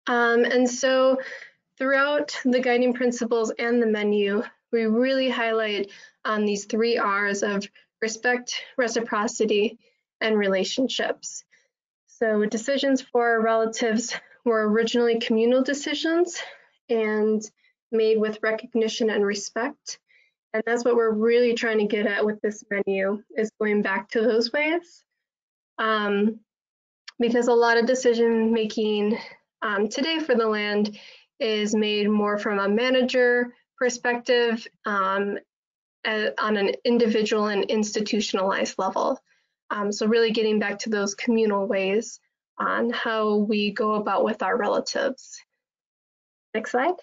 Um, and so throughout the guiding principles and the menu, we really highlight on these three R's of respect, reciprocity, and relationships. So decisions for relatives were originally communal decisions and made with recognition and respect. And that's what we're really trying to get at with this menu is going back to those ways. Um, because a lot of decision making um, today for the land is made more from a manager perspective um, on an individual and institutionalized level. Um, so really getting back to those communal ways on how we go about with our relatives. Next slide.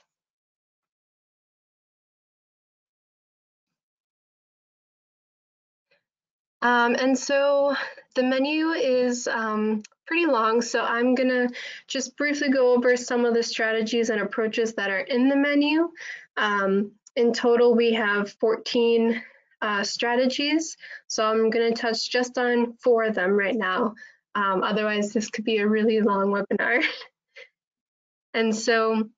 Um, and so the menu is um, pretty long, so I'm gonna just briefly go over some of the strategies and approaches that are in the menu. Um, in total, we have 14 uh, strategies, so I'm going to touch just on four of them right now. Um, otherwise, this could be a really long webinar. and so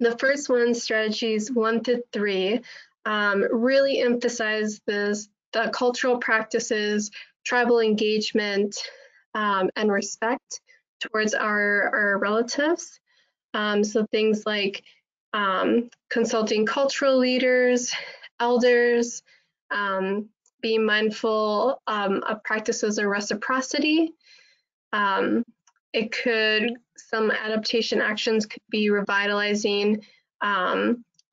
the first one, strategies one to three, um, really emphasize this, the cultural practices, tribal engagement, um, and respect towards our, our relatives. Um, so things like um, consulting cultural leaders, elders, um, being mindful um, of practices of reciprocity. It could, some adaptation actions could be revitalizing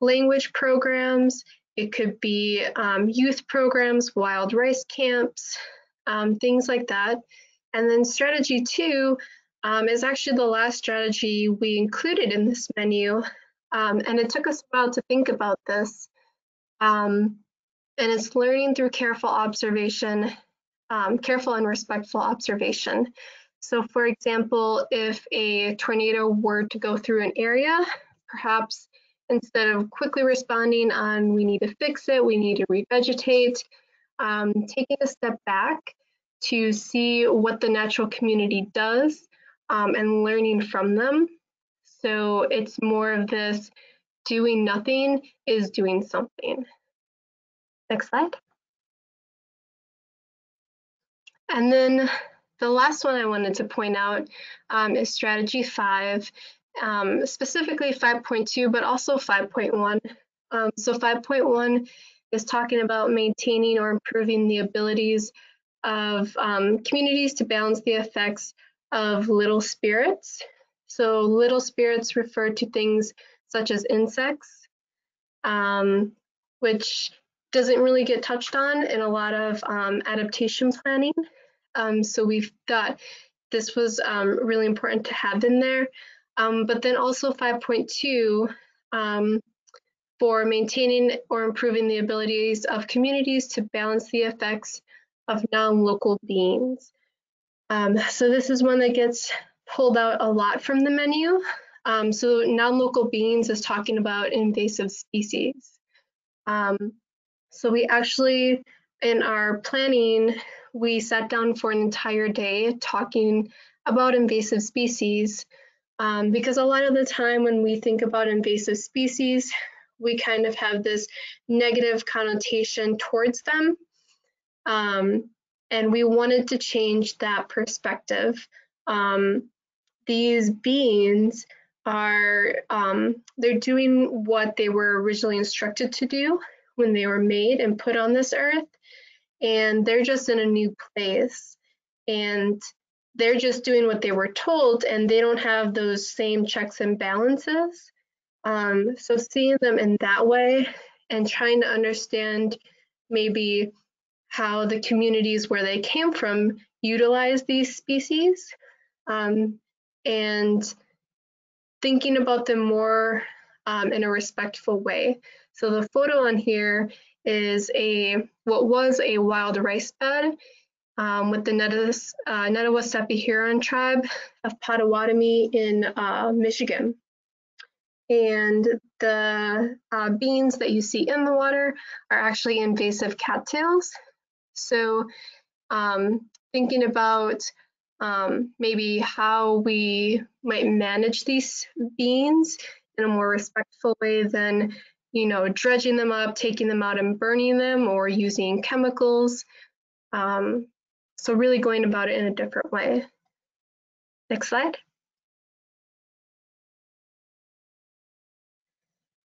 language programs. It could be um, youth programs, wild rice camps, um, things like that. And then strategy two um, is actually the last strategy we included in this menu. Um, and it took us a while to think about this. Um, and it's learning through careful observation, um, careful and respectful observation. So for example, if a tornado were to go through an area, perhaps instead of quickly responding on we need to fix it, we need to revegetate, um, taking a step back to see what the natural community does um, and learning from them. So it's more of this doing nothing is doing something. Next slide. And then the last one I wanted to point out um, is strategy five, um, specifically 5.2, but also 5.1. Um, so 5.1 is talking about maintaining or improving the abilities of um, communities to balance the effects of little spirits. So little spirits refer to things such as insects, um, which doesn't really get touched on in a lot of um, adaptation planning. Um, so we thought this was really important to have in there. Um, but then also 5.2 um, for maintaining or improving the abilities of communities to balance the effects of non-local beings. Um, so this is one that gets pulled out a lot from the menu. Um, so non-local beings is talking about invasive species. Um, so we actually, in our planning, we sat down for an entire day talking about invasive species um, because a lot of the time when we think about invasive species, we kind of have this negative connotation towards them. Um, and we wanted to change that perspective. Um, these beings are, um, they're doing what they were originally instructed to do when they were made and put on this earth. And they're just in a new place. And they're just doing what they were told and they don't have those same checks and balances. Um, so seeing them in that way and trying to understand maybe how the communities where they came from utilize these species um, and thinking about them more um, in a respectful way. So the photo on here is a what was a wild rice bed um, with the Netawas, uh, Huron tribe of Potawatomi in uh, Michigan. And the uh, beans that you see in the water are actually invasive cattails. So um, thinking about um, maybe how we might manage these beans in a more respectful way than you know dredging them up taking them out and burning them or using chemicals um, so really going about it in a different way. Next slide.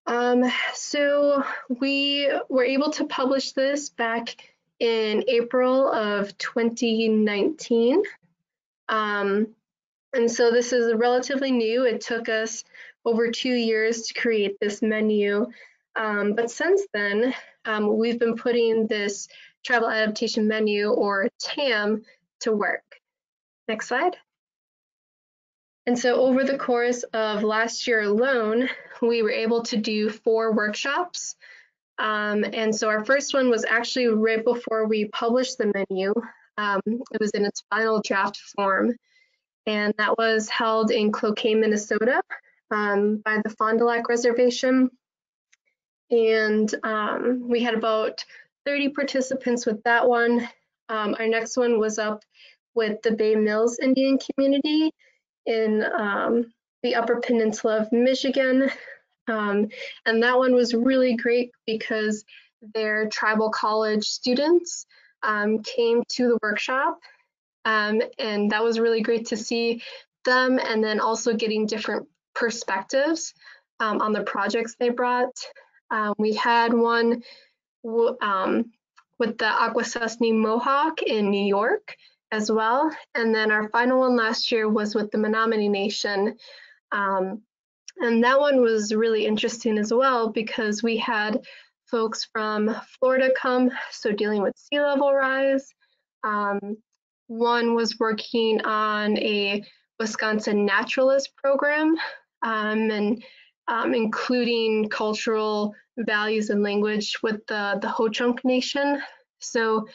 Um, so we were able to publish this back in April of 2019. Um, and so this is relatively new. It took us over two years to create this menu. Um, but since then, um, we've been putting this Tribal Adaptation Menu or TAM to work. Next slide. And so over the course of last year alone, we were able to do four workshops. Um, and so our first one was actually right before we published the menu. Um, it was in its final draft form. And that was held in Cloquet, Minnesota um, by the Fond du Lac Reservation. And um, we had about 30 participants with that one. Um, our next one was up with the Bay Mills Indian community in um, the Upper Peninsula of Michigan. Um, and that one was really great because their tribal college students um, came to the workshop. Um, and that was really great to see them and then also getting different perspectives um, on the projects they brought. We had one um, with the Akwesasne Mohawk in New York as well. And then our final one last year was with the Menominee Nation. Um, and that one was really interesting as well because we had folks from Florida come, so dealing with sea level rise. Um, one was working on a Wisconsin naturalist program um, and um, including cultural values and language with the, the Ho-Chunk Nation. So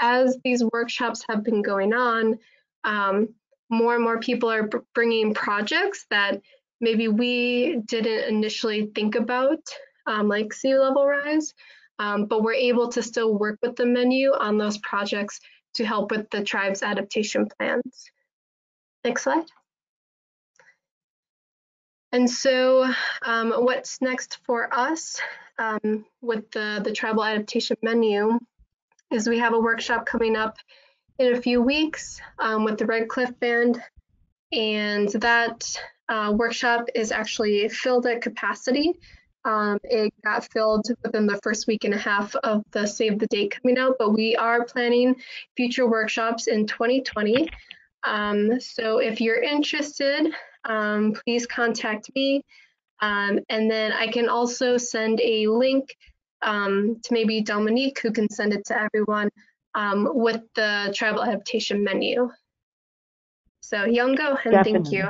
as these workshops have been going on, um, more and more people are bringing projects that maybe we didn't initially think about, um, like sea level rise, um, but we're able to still work with the menu on those projects to help with the tribe's adaptation plans. Next slide. And so um, what's next for us um, with the, the tribal adaptation menu is we have a workshop coming up in a few weeks um, with the Red Cliff Band. And that uh, workshop is actually filled at capacity. Um, it got filled within the first week and a half of the Save the Date coming out, but we are planning future workshops in 2020. Um, so if you're interested, um, please contact me. Um, and then I can also send a link um, to maybe Dominique, who can send it to everyone um, with the tribal adaptation menu. So Yongo, and Definitely. thank you.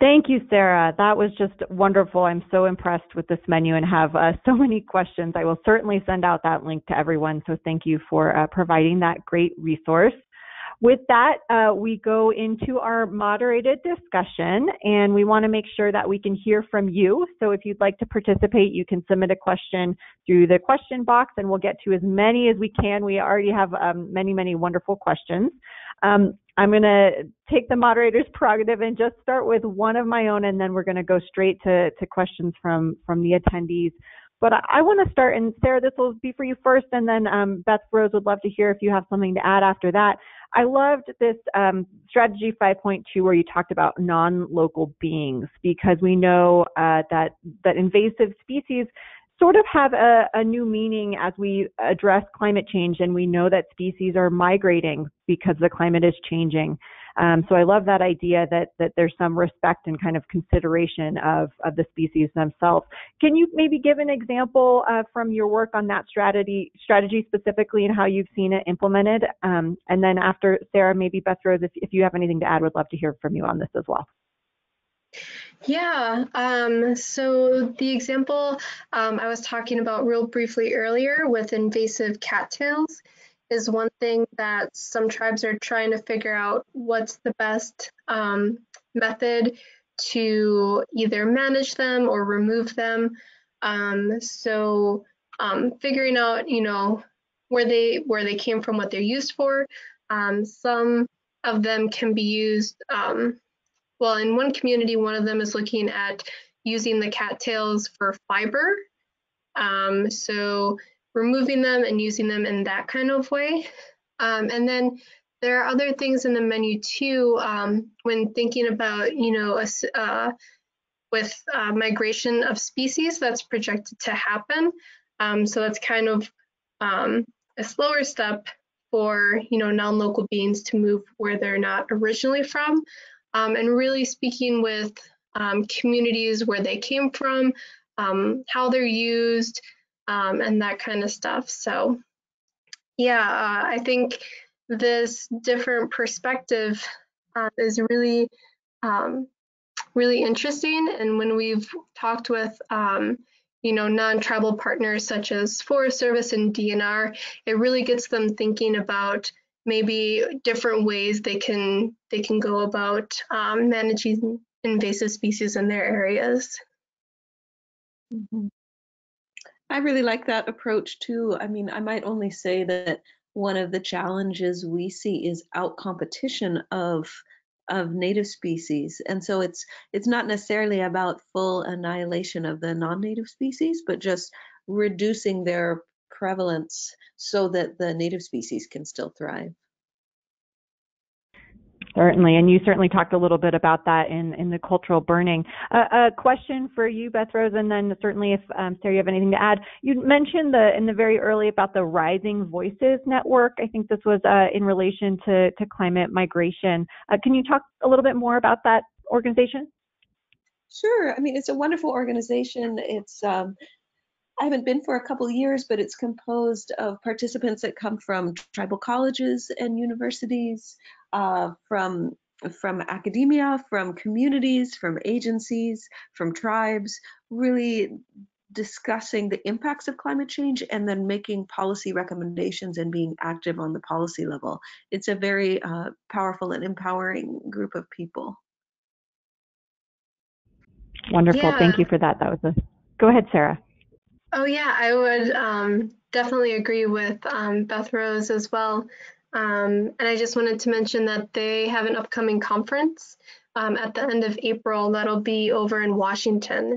Thank you, Sara. That was just wonderful. I'm so impressed with this menu and have uh, so many questions. I will certainly send out that link to everyone. So thank you for uh, providing that great resource. With that, uh, we go into our moderated discussion and we want to make sure that we can hear from you. So if you'd like to participate, you can submit a question through the question box and we'll get to as many as we can. We already have um, many, many wonderful questions. Um, I'm going to take the moderator's prerogative and just start with one of my own and then we're going to go straight to, to questions from, from the attendees. But I, I want to start, and Sara, this will be for you first, and then um, Beth Rose would love to hear if you have something to add after that. I loved this um, strategy 5.2 where you talked about non-local beings because we know uh, that that invasive species sort of have a, a, new meaning as we address climate change and we know that species are migrating because the climate is changing. Um, so I love that idea that that there's some respect and kind of consideration of of the species themselves. Can you maybe give an example uh, from your work on that strategy strategy specifically and how you've seen it implemented? Um, and then after Sara, maybe Beth Rose, if, if you have anything to add, would love to hear from you on this as well. Yeah, um, so the example um, I was talking about real briefly earlier with invasive cattails is one thing that some tribes are trying to figure out what's the best um, method to either manage them or remove them. Um, so um, figuring out, you know, where they where they came from, what they're used for. Um, some of them can be used. Um, well, in one community, one of them is looking at using the cattails for fiber. So removing them and using them in that kind of way. Um, and then there are other things in the menu too um, when thinking about, you know, a, uh, with uh, migration of species that's projected to happen. Um, so that's kind of um, a slower step for, you know, non-local beings to move where they're not originally from. Um, and really speaking with um, communities where they came from, how they're used, um, and that kind of stuff. So, yeah, uh, I think this different perspective uh, is really, um, really interesting. And when we've talked with, um, you know, non-tribal partners such as Forest Service and DNR, it really gets them thinking about maybe different ways they can they can go about um, managing invasive species in their areas. Mm -hmm. I really like that approach too. I mean, I might only say that one of the challenges we see is out competition of of native species and so it's it's not necessarily about full annihilation of the non-native species but just reducing their prevalence so that the native species can still thrive. Certainly, and you certainly talked a little bit about that in, in the cultural burning. Uh, a question for you, Beth Rose, and then certainly if um, Sara, you have anything to add. You mentioned the in the very early about the Rising Voices Network. I think this was uh, in relation to, to climate migration. Uh, can you talk a little bit more about that organization? Sure. I mean, it's a wonderful organization. It's um, I haven't been for a couple of years, but it's composed of participants that come from tribal colleges and universities, uh, from from academia, from communities, from agencies, from tribes, really discussing the impacts of climate change and then making policy recommendations and being active on the policy level. It's a very uh, powerful and empowering group of people. Wonderful. Yeah. Thank you for that. That was a. Go ahead, Sara. Oh yeah, I would um, definitely agree with um, Beth Rose as well. Um, and I just wanted to mention that they have an upcoming conference um, at the end of April that'll be over in Washington.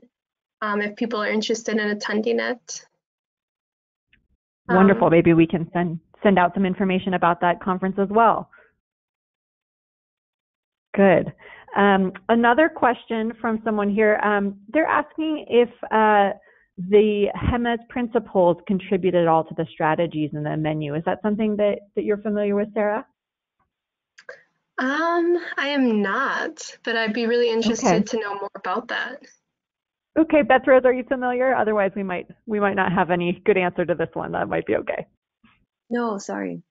Um, if people are interested in attending it. Wonderful. Um, Maybe we can send send out some information about that conference as well. Good. Um, another question from someone here. Um, they're asking if uh, the HEMES principles contribute at all to the strategies in the menu. Is that something that, that you're familiar with, Sara? Um, I am not, but I'd be really interested okay. to know more about that. Okay, Beth Rose, are you familiar? Otherwise, we might we might not have any good answer to this one. That might be okay. No, sorry.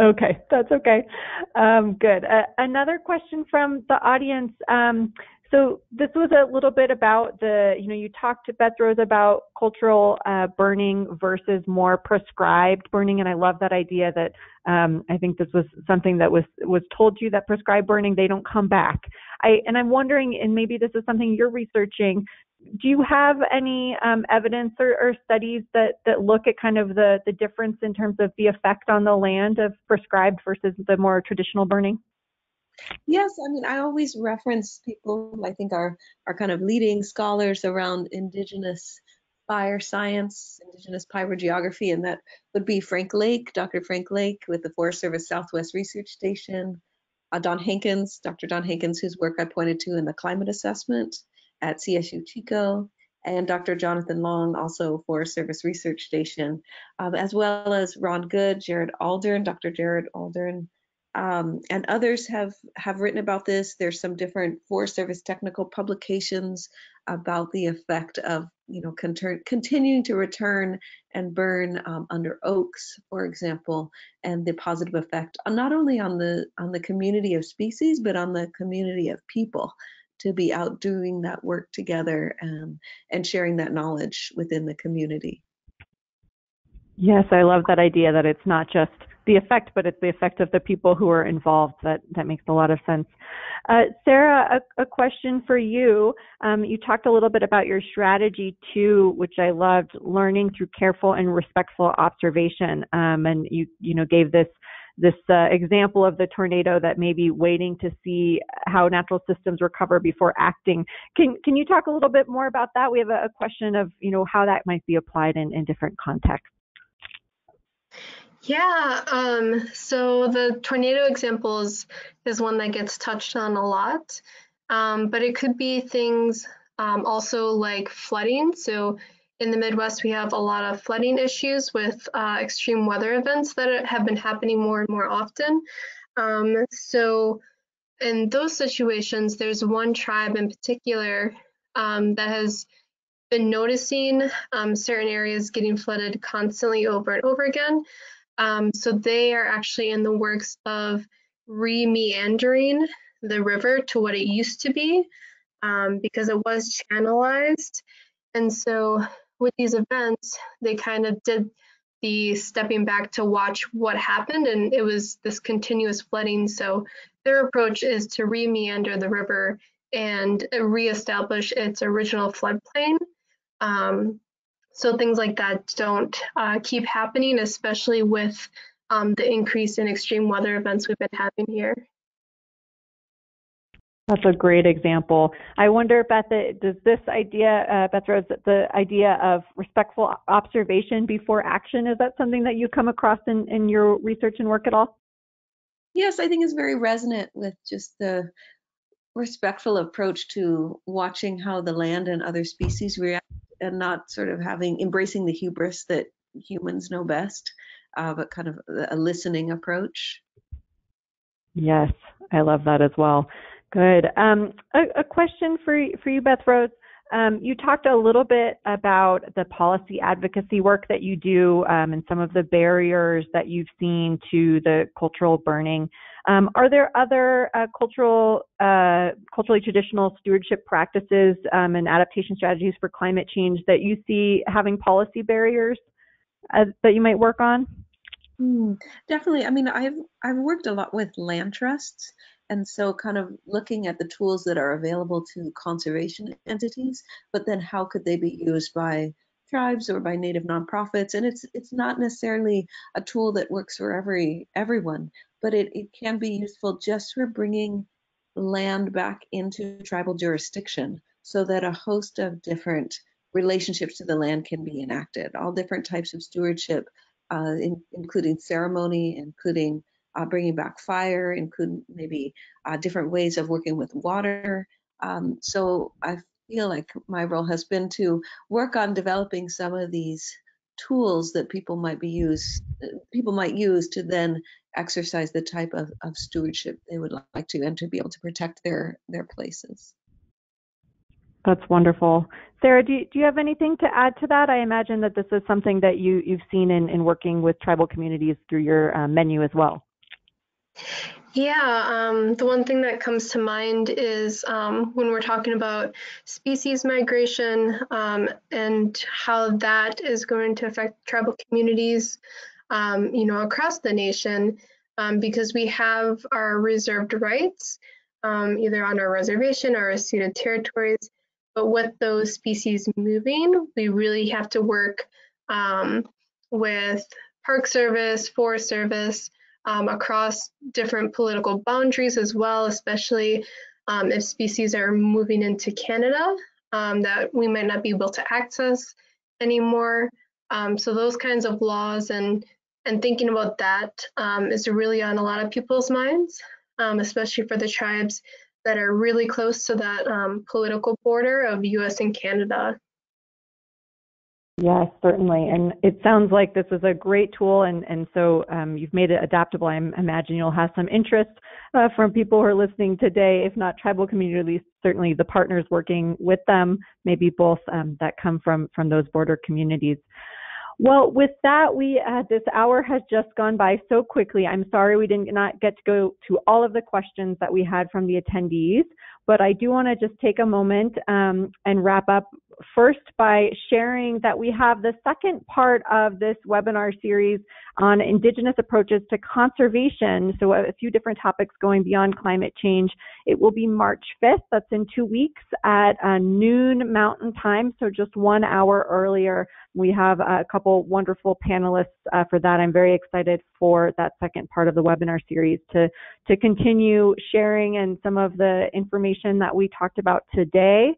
Okay, that's okay. Um, good. Uh, another question from the audience. Um, so this was a little bit about the, you know, you talked to Beth Rose about cultural uh, burning versus more prescribed burning, and I love that idea that um, I think this was something that was was told to you that prescribed burning they don't come back. I and I'm wondering, and maybe this is something you're researching. Do you have any um, evidence or, or studies that that look at kind of the the difference in terms of the effect on the land of prescribed versus the more traditional burning? Yes, I mean, I always reference people I think are are kind of leading scholars around indigenous fire science, indigenous pyrogeography, and that would be Frank Lake, Dr. Frank Lake with the Forest Service Southwest Research Station, uh, Don Hankins, Dr. Don Hankins, whose work I pointed to in the climate assessment at CSU Chico, and Dr. Jonathan Long, also Forest Service Research Station, um, as well as Ron Goode, Jared Aldern, Dr. Jared Aldern, um, and others have have written about this. There's some different Forest Service technical publications about the effect of you know continuing to return and burn um, under oaks, for example, and the positive effect not only on the on the community of species but on the community of people to be out doing that work together and and sharing that knowledge within the community. Yes, I love that idea that it's not just the effect, but it's the effect of the people who are involved. That that makes a lot of sense. Uh, Sara, a, a, question for you. Um, you talked a little bit about your strategy too, which I loved, learning through careful and respectful observation. Um, and you you know gave this this uh, example of the tornado that may be waiting to see how natural systems recover before acting. Can can you talk a little bit more about that? We have a, a question of you know how that might be applied in, in different contexts. Yeah, um, so the tornado examples is one that gets touched on a lot, um, but it could be things um, also like flooding. So in the Midwest, we have a lot of flooding issues with uh, extreme weather events that have been happening more and more often. Um, so in those situations, there's one tribe in particular um, that has been noticing um, certain areas getting flooded constantly over and over again. Um, so they are actually in the works of re-meandering the river to what it used to be um, because it was channelized. And so with these events, they kind of did the stepping back to watch what happened, and it was this continuous flooding. So their approach is to re-meander the river and reestablish its original floodplain. Um, so things like that don't uh, keep happening, especially with um, the increase in extreme weather events we've been having here. That's a great example. I wonder, Beth, does this idea, uh, Beth Rose, the idea of respectful observation before action, is that something that you come across in, in your research and work at all? Yes, I think it's very resonant with just the respectful approach to watching how the land and other species react and not sort of having embracing the hubris that humans know best, uh, but kind of a listening approach. Yes, I love that as well. Good. Um, a, a, question for for you, Beth Rose. Um, you talked a little bit about the policy advocacy work that you do um, and some of the barriers that you've seen to the cultural burning. Um, are there other uh, cultural, uh, culturally traditional stewardship practices um, and adaptation strategies for climate change that you see having policy barriers uh, that you might work on? Mm, definitely. I mean, I've I've worked a lot with land trusts, and so kind of looking at the tools that are available to conservation entities, but then how could they be used by tribes or by native nonprofits? And it's it's not necessarily a tool that works for every everyone, but it, it can be useful just for bringing land back into tribal jurisdiction so that a host of different relationships to the land can be enacted. All different types of stewardship, uh, in, including ceremony, including uh, bringing back fire, including maybe uh, different ways of working with water. Um, so I feel like my role has been to work on developing some of these tools that people might be use people might use to then exercise the type of, of stewardship they would like to and to be able to protect their their places. That's wonderful. Sara, do you, do you have anything to add to that? I imagine that this is something that you, you've seen in, in working with tribal communities through your uh, menu as well. Yeah, um, the one thing that comes to mind is um, when we're talking about species migration um, and how that is going to affect tribal communities, um, you know, across the nation, um, because we have our reserved rights, um, either on our reservation or our ceded territories. But with those species moving, we really have to work with Park Service, Forest Service, um, across different political boundaries as well, especially um, if species are moving into Canada um, that we might not be able to access anymore. Um, so those kinds of laws and and thinking about that um, is really on a lot of people's minds, um, especially for the tribes that are really close to that political border of U.S. and Canada. Yes, certainly. And it sounds like this is a great tool, and, and so um, you've made it adaptable. I imagine you'll have some interest uh, from people who are listening today, if not tribal communities, certainly the partners working with them, maybe both um, that come from, from those border communities. Well, with that, we uh, this hour has just gone by so quickly. I'm sorry we did not get to go to all of the questions that we had from the attendees, but I do want to just take a moment um, and wrap up first by sharing that we have the second part of this webinar series on Indigenous approaches to conservation. So a few different topics going beyond climate change. It will be March 5th, that's in two weeks at uh, noon Mountain Time, so just one hour earlier. We have a couple wonderful panelists uh, for that. I'm very excited for that second part of the webinar series to, to continue sharing and some of the information that we talked about today.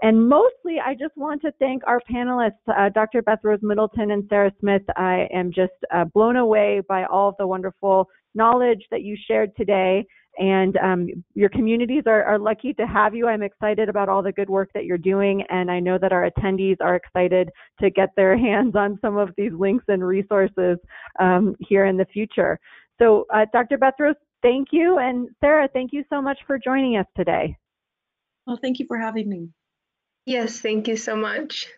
And mostly, I just want to thank our panelists, uh, Dr. Beth Rose Middleton and Sara Smith. I am just uh, blown away by all of the wonderful knowledge that you shared today. And um, your communities are, are, lucky to have you. I'm excited about all the good work that you're doing. And I know that our attendees are excited to get their hands on some of these links and resources um, here in the future. So, uh, Dr. Beth Rose, thank you. And Sara, thank you so much for joining us today. Well, thank you for having me. Yes, thank you so much.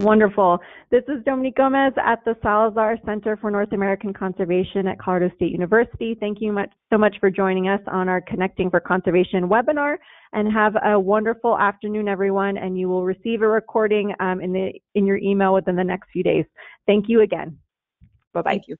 Wonderful. This is Dominique Gomez at the Salazar Center for North American Conservation at Colorado State University. Thank you much, so much for joining us on our Connecting for Conservation webinar and have a wonderful afternoon, everyone. And you will receive a recording um, in, the, in your email within the next few days. Thank you again. Bye-bye. Thank you.